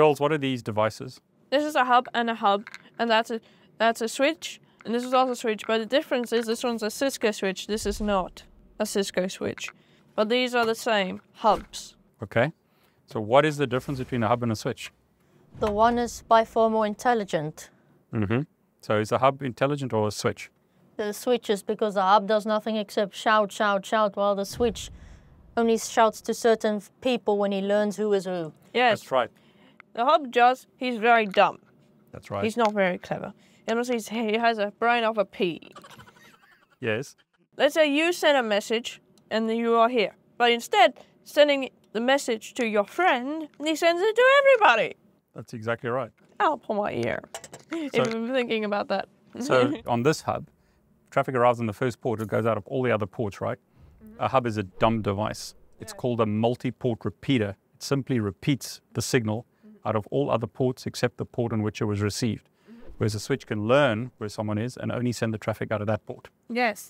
Girls, what are these devices? This is a hub and a hub, and that's a that's a switch, and this is also a switch. But the difference is this one's a Cisco switch. This is not a Cisco switch. But these are the same hubs. Okay. So what is the difference between a hub and a switch? The one is by far more intelligent. Mm-hmm. So is a hub intelligent or a switch? The switch is because the hub does nothing except shout, shout, shout, while the switch only shouts to certain people when he learns who is who. Yes, That's right. The hub just he's very dumb. That's right. He's not very clever. Know, he's, he has a brain of a pea. Yes. Let's say you send a message and you are here, but instead sending the message to your friend, and he sends it to everybody. That's exactly right. I'll pull my ear. if I'm thinking about that. So on this hub, traffic arrives in the first port, it goes out of all the other ports, right? A hub is a dumb device. It's called a multi-port repeater. It simply repeats the signal out of all other ports except the port on which it was received. Whereas a switch can learn where someone is and only send the traffic out of that port. Yes.